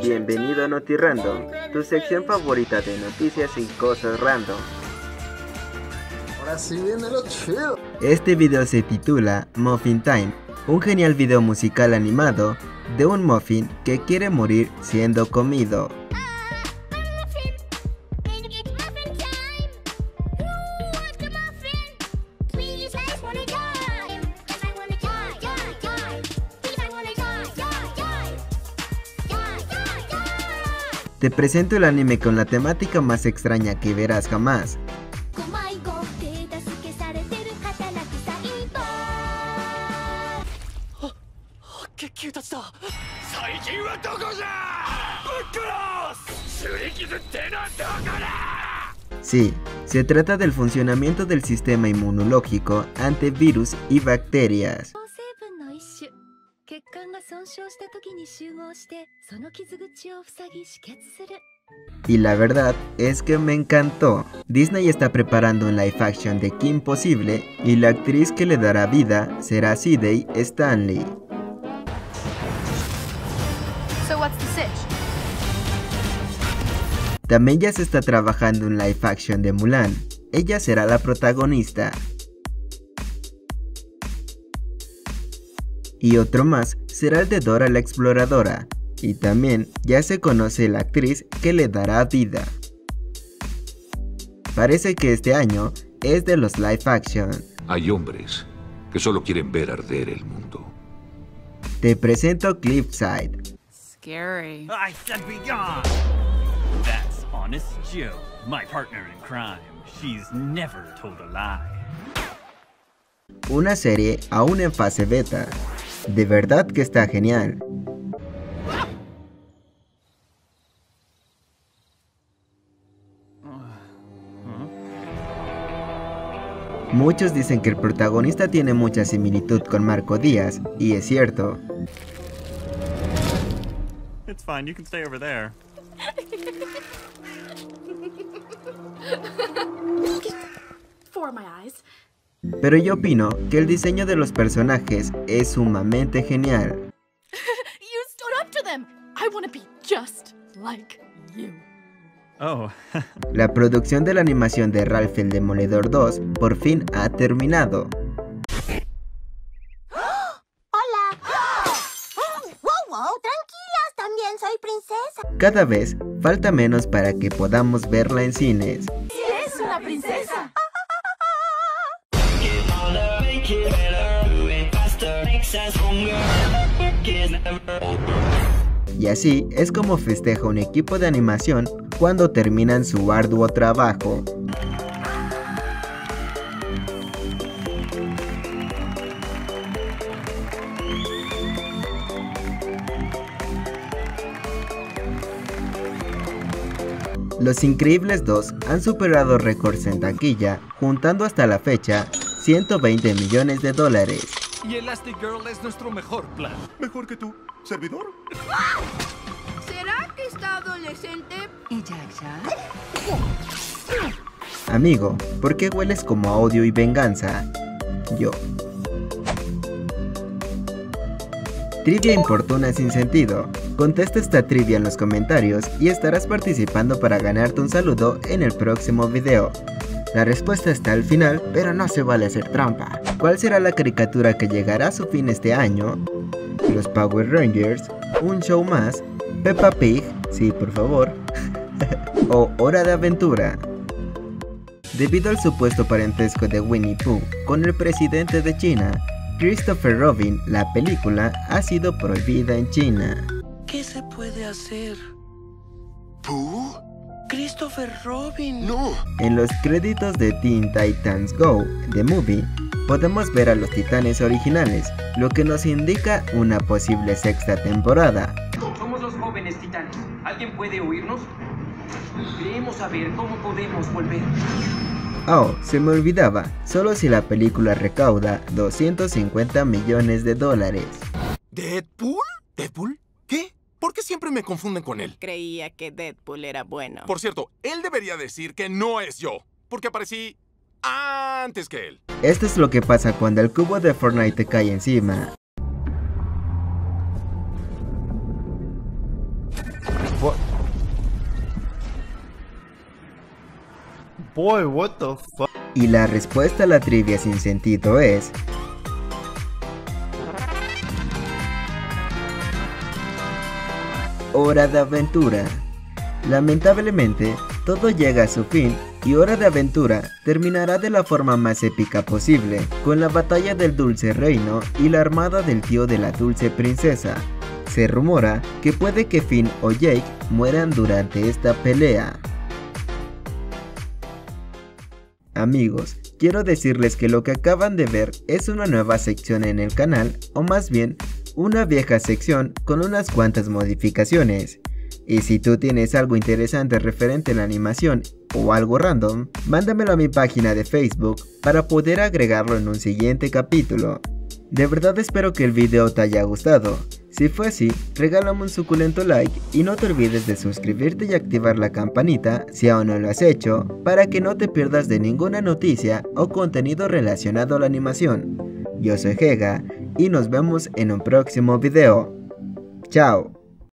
Bienvenido a NotiRandom, tu sección favorita de noticias y cosas random. Ahora sí viene lo chido. Este video se titula Muffin Time, un genial video musical animado de un muffin que quiere morir siendo comido. Te presento el anime con la temática más extraña que verás jamás. Sí, se trata del funcionamiento del sistema inmunológico ante virus y bacterias. Y la verdad es que me encantó. Disney está preparando un live action de Kim Possible y la actriz que le dará vida será Sidney Stanley. También ya se está trabajando un live action de Mulan. Ella será la protagonista. Y otro más será el de Dora la Exploradora. Y también ya se conoce la actriz que le dará vida. Parece que este año es de los live action. Hay hombres que solo quieren ver arder el mundo. Te presento Cliffside. Scary. I said be gone! That's Honest Joe, my partner in crime. She's never told a lie. Una serie aún en fase beta. De verdad que está genial. Muchos dicen que el protagonista tiene mucha similitud con Marco Díaz, y es cierto. It's fine, you can stay over there. For my eyes. Pero yo opino que el diseño de los personajes es sumamente genial. You stood up to them. I want to be just like you. Oh, La producción de la animación de Ralph el Demoledor 2 por fin ha terminado. ¡Hola! ¡Wow, wow! Tranquilas, también soy princesa. Cada vez falta menos para que podamos verla en cines. ¡Sí es una princesa! Y así es como festeja un equipo de animación cuando terminan su arduo trabajo. Los Increíbles 2 han superado récords en taquilla, juntando hasta la fecha 120 millones de dólares. Y Elastic Girl es nuestro mejor plan. ¿Mejor que tú, servidor? ¿Será que está adolescente? Amigo, ¿por qué hueles como a odio y venganza? Yo. Trivia importuna sin sentido. Contesta esta trivia en los comentarios y estarás participando para ganarte un saludo en el próximo video. La respuesta está al final, pero no se vale hacer trampa. ¿Cuál será la caricatura que llegará a su fin este año? Los Power Rangers, un show más, Peppa Pig, sí por favor, o Hora de Aventura. Debido al supuesto parentesco de Winnie Pooh con el presidente de China, Christopher Robin, la película ha sido prohibida en China. ¿Qué se puede hacer? ¿Pooh? Christopher Robin. ¡No! En los créditos de Teen Titans Go, The Movie, podemos ver a los titanes originales, lo que nos indica una posible sexta temporada. Somos los jóvenes titanes. ¿Alguien puede oírnos? Queremos saber cómo podemos volver. Oh, se me olvidaba, solo si la película recauda 250 millones de dólares. ¿Deadpool? ¿Deadpool? ¿Por qué siempre me confunden con él? Creía que Deadpool era bueno. Por cierto, él debería decir que no es yo, porque aparecí antes que él. Esto es lo que pasa cuando el cubo de Fortnite te cae encima. Boy, what the fuck? Y la respuesta a la trivia sin sentido es Hora de Aventura. Lamentablemente, todo llega a su fin y Hora de Aventura terminará de la forma más épica posible, con la batalla del Dulce Reino y la armada del tío de la Dulce Princesa. Se rumora que puede que Finn o Jake mueran durante esta pelea. Amigos, quiero decirles que lo que acaban de ver es una nueva sección en el canal, o más bien, una vieja sección con unas cuantas modificaciones. Y si tú tienes algo interesante referente a la animación o algo random, mándamelo a mi página de Facebook para poder agregarlo en un siguiente capítulo. De verdad espero que el video te haya gustado. Si fue así, regálame un suculento like y no te olvides de suscribirte y activar la campanita si aún no lo has hecho para que no te pierdas de ninguna noticia o contenido relacionado a la animación. Yo soy Hega y nos vemos en un próximo video. Chao.